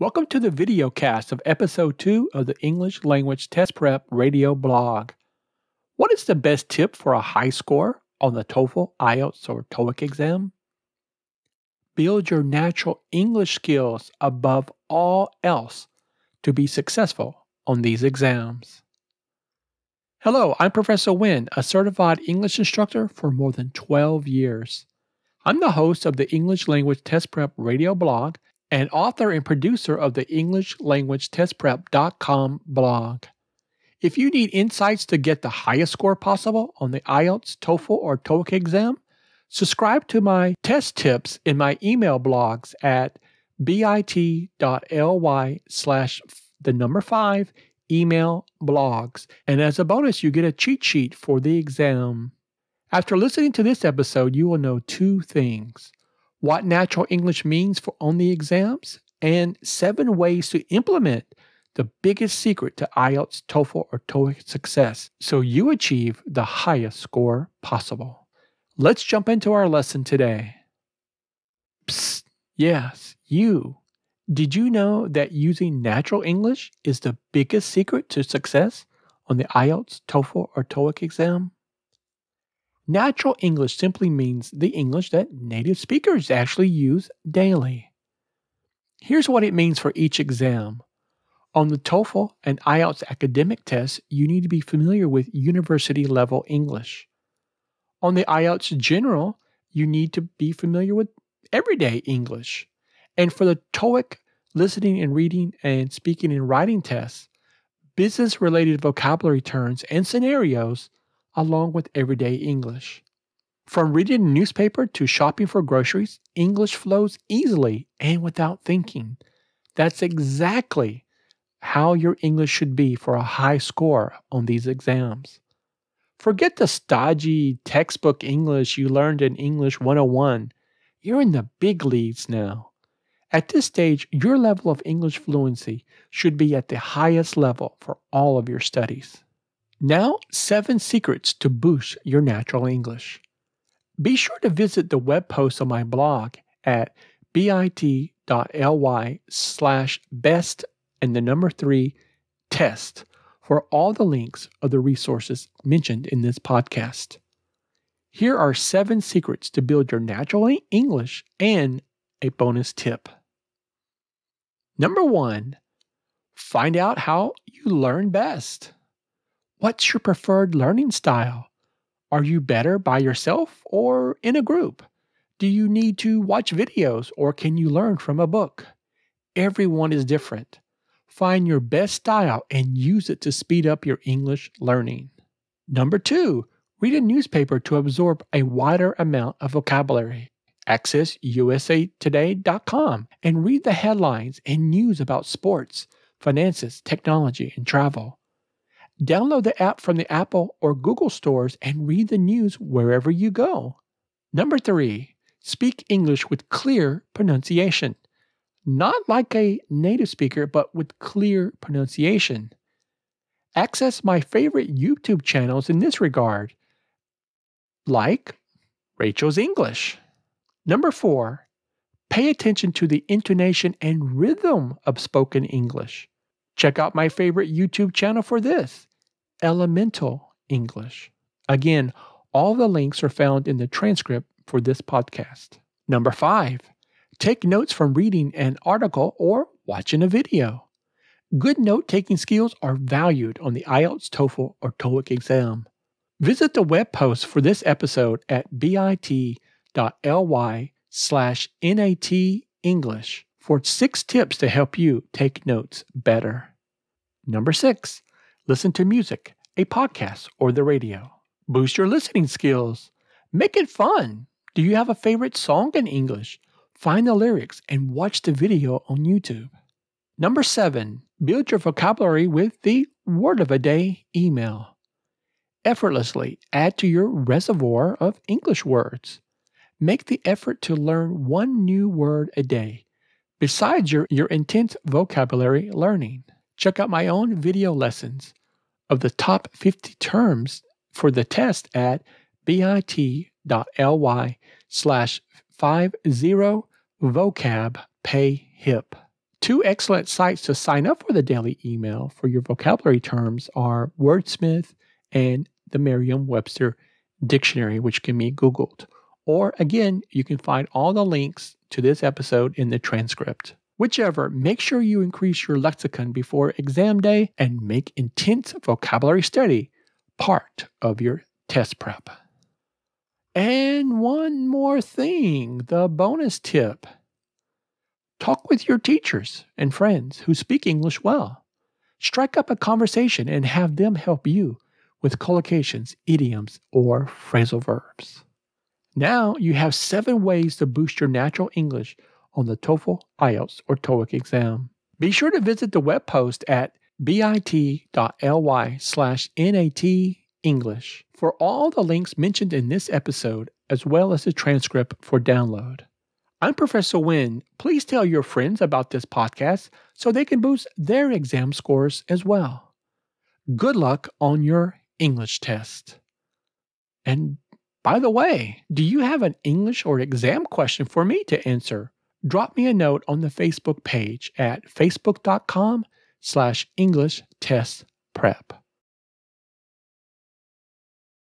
Welcome to the video cast of episode 2 of the English Language Test Prep radio blog. What is the best tip for a high score on the TOEFL, IELTS, or TOEIC exam? Build your natural English skills above all else to be successful on these exams. Hello, I'm Professor Winn, a certified English instructor for more than 12 years. I'm the host of the English Language Test Prep radio blog and author and producer of the English Language Test Prep.com blog. If you need insights to get the highest score possible on the IELTS, TOEFL, or TOEIC exam, subscribe to my test tips in my email blogs at bit.ly slash the number five email blogs. And as a bonus, you get a cheat sheet for the exam. After listening to this episode, you will know two things what natural English means for on the exams, and seven ways to implement the biggest secret to IELTS, TOEFL, or TOEIC success so you achieve the highest score possible. Let's jump into our lesson today. Psst, yes, you. Did you know that using natural English is the biggest secret to success on the IELTS, TOEFL, or TOEIC exam? Natural English simply means the English that native speakers actually use daily. Here's what it means for each exam. On the TOEFL and IELTS academic tests, you need to be familiar with university level English. On the IELTS general, you need to be familiar with everyday English. And for the TOEIC listening and reading and speaking and writing tests, business related vocabulary terms and scenarios along with everyday English. From reading a newspaper to shopping for groceries, English flows easily and without thinking. That's exactly how your English should be for a high score on these exams. Forget the stodgy textbook English you learned in English 101. You're in the big leagues now. At this stage, your level of English fluency should be at the highest level for all of your studies. Now, seven secrets to boost your natural English. Be sure to visit the web post on my blog at bit.ly slash best and the number three test for all the links of the resources mentioned in this podcast. Here are seven secrets to build your natural English and a bonus tip. Number one, find out how you learn best. What's your preferred learning style? Are you better by yourself or in a group? Do you need to watch videos or can you learn from a book? Everyone is different. Find your best style and use it to speed up your English learning. Number two, read a newspaper to absorb a wider amount of vocabulary. Access usatoday.com and read the headlines and news about sports, finances, technology, and travel. Download the app from the Apple or Google stores and read the news wherever you go. Number three, speak English with clear pronunciation. Not like a native speaker, but with clear pronunciation. Access my favorite YouTube channels in this regard, like Rachel's English. Number four, pay attention to the intonation and rhythm of spoken English. Check out my favorite YouTube channel for this Elemental English. Again, all the links are found in the transcript for this podcast. Number five, take notes from reading an article or watching a video. Good note taking skills are valued on the IELTS, TOEFL, or TOEIC exam. Visit the web post for this episode at bit.ly slash NAT English for six tips to help you take notes better. Number six, listen to music, a podcast, or the radio. Boost your listening skills. Make it fun. Do you have a favorite song in English? Find the lyrics and watch the video on YouTube. Number seven, build your vocabulary with the Word of a Day email. Effortlessly add to your reservoir of English words. Make the effort to learn one new word a day, besides your, your intense vocabulary learning. Check out my own video lessons of the top 50 terms for the test at bit.ly slash 50 vocab pay hip. Two excellent sites to sign up for the daily email for your vocabulary terms are Wordsmith and the Merriam Webster Dictionary, which can be Googled. Or again, you can find all the links to this episode in the transcript. Whichever, make sure you increase your lexicon before exam day and make intense vocabulary study part of your test prep. And one more thing the bonus tip. Talk with your teachers and friends who speak English well. Strike up a conversation and have them help you with collocations, idioms, or phrasal verbs. Now you have seven ways to boost your natural English on the TOEFL, IELTS, or TOEIC exam. Be sure to visit the web post at bit.ly slash NAT English for all the links mentioned in this episode, as well as the transcript for download. I'm Professor Winn. Please tell your friends about this podcast so they can boost their exam scores as well. Good luck on your English test. And by the way, do you have an English or exam question for me to answer? drop me a note on the Facebook page at facebook.com slash English test prep.